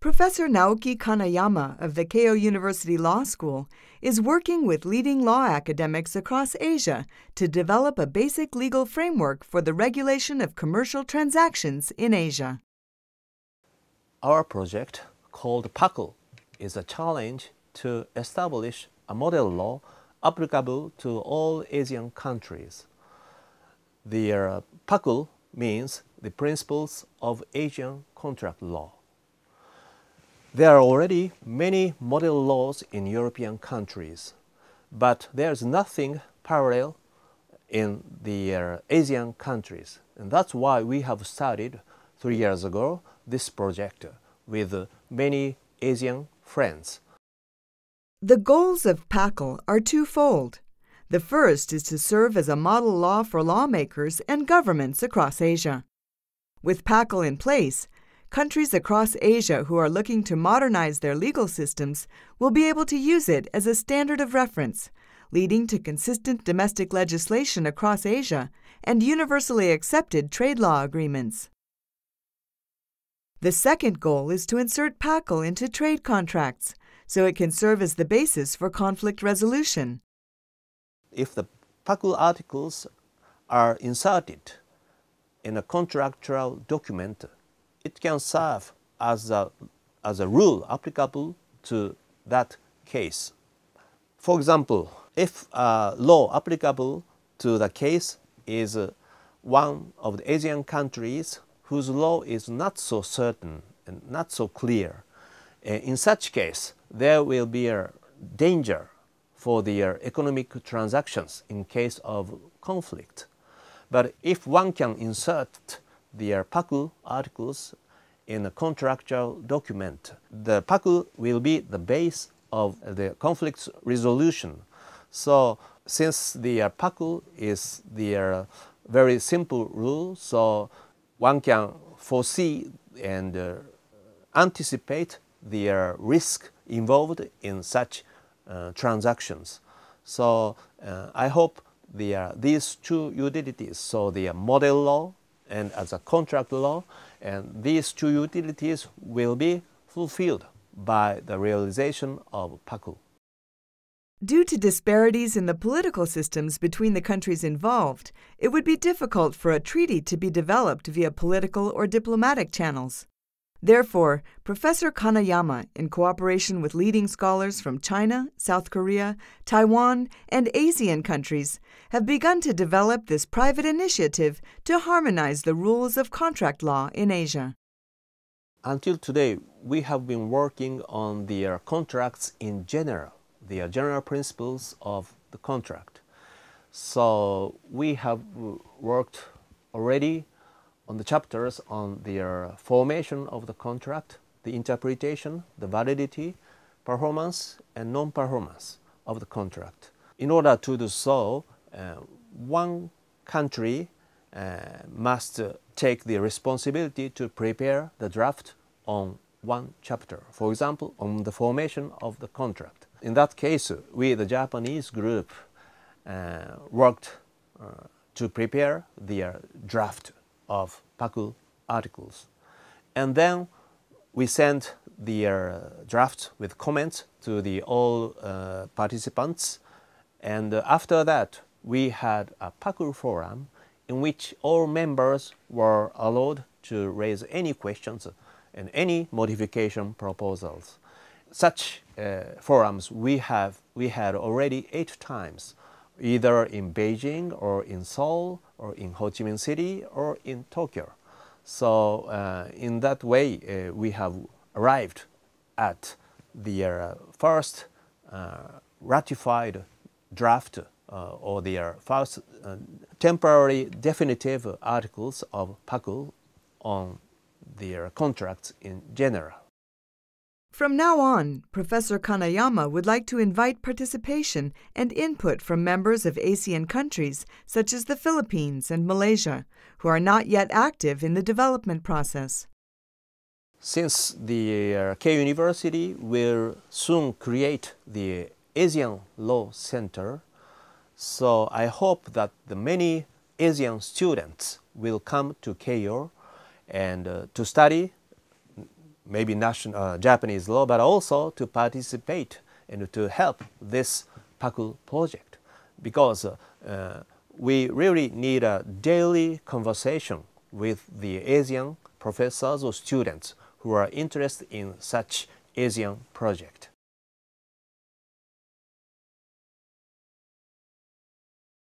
Professor Naoki Kanayama of the Keio University Law School is working with leading law academics across Asia to develop a basic legal framework for the regulation of commercial transactions in Asia. Our project, called PACL, is a challenge to establish a model law applicable to all Asian countries. The uh, PACL means the principles of Asian contract law. There are already many model laws in European countries, but there's nothing parallel in the uh, Asian countries. And that's why we have started three years ago this project with many Asian friends. The goals of PACL are twofold. The first is to serve as a model law for lawmakers and governments across Asia. With PACL in place, countries across Asia who are looking to modernize their legal systems will be able to use it as a standard of reference, leading to consistent domestic legislation across Asia and universally accepted trade law agreements. The second goal is to insert PACL into trade contracts so it can serve as the basis for conflict resolution. If the PACL articles are inserted in a contractual document, it can serve as a, as a rule applicable to that case. For example, if a law applicable to the case is one of the Asian countries whose law is not so certain and not so clear, uh, in such case, there will be a danger for their economic transactions in case of conflict. But if one can insert their PACL articles in a contractual document. The PACL will be the base of the conflict resolution. So since the PACL is the very simple rule, so one can foresee and uh, anticipate the uh, risk involved in such uh, transactions. So uh, I hope the, these two utilities, so the model law and as a contract law, and these two utilities will be fulfilled by the realization of PACL. Due to disparities in the political systems between the countries involved, it would be difficult for a treaty to be developed via political or diplomatic channels. Therefore, Professor Kanayama, in cooperation with leading scholars from China, South Korea, Taiwan, and ASEAN countries, have begun to develop this private initiative to harmonize the rules of contract law in Asia. Until today, we have been working on the contracts in general, the general principles of the contract. So we have worked already on the chapters on the uh, formation of the contract, the interpretation, the validity, performance, and non-performance of the contract. In order to do so, uh, one country uh, must uh, take the responsibility to prepare the draft on one chapter, for example, on the formation of the contract. In that case, we, the Japanese group, uh, worked uh, to prepare their draft of PACL articles. And then we sent the uh, draft with comments to the all uh, participants. And uh, after that, we had a PACL forum in which all members were allowed to raise any questions and any modification proposals. Such uh, forums we have we had already eight times either in Beijing or in Seoul or in Ho Chi Minh City or in Tokyo. So uh, in that way, uh, we have arrived at the uh, first uh, ratified draft uh, or the first uh, temporary definitive articles of PACL on their contracts in general. From now on, Professor Kanayama would like to invite participation and input from members of ASEAN countries such as the Philippines and Malaysia, who are not yet active in the development process. Since the uh, Keio University will soon create the ASEAN Law Center, so I hope that the many ASEAN students will come to Keio and uh, to study maybe national, uh, Japanese law, but also to participate and to help this PACL project because uh, we really need a daily conversation with the Asian professors or students who are interested in such Asian project.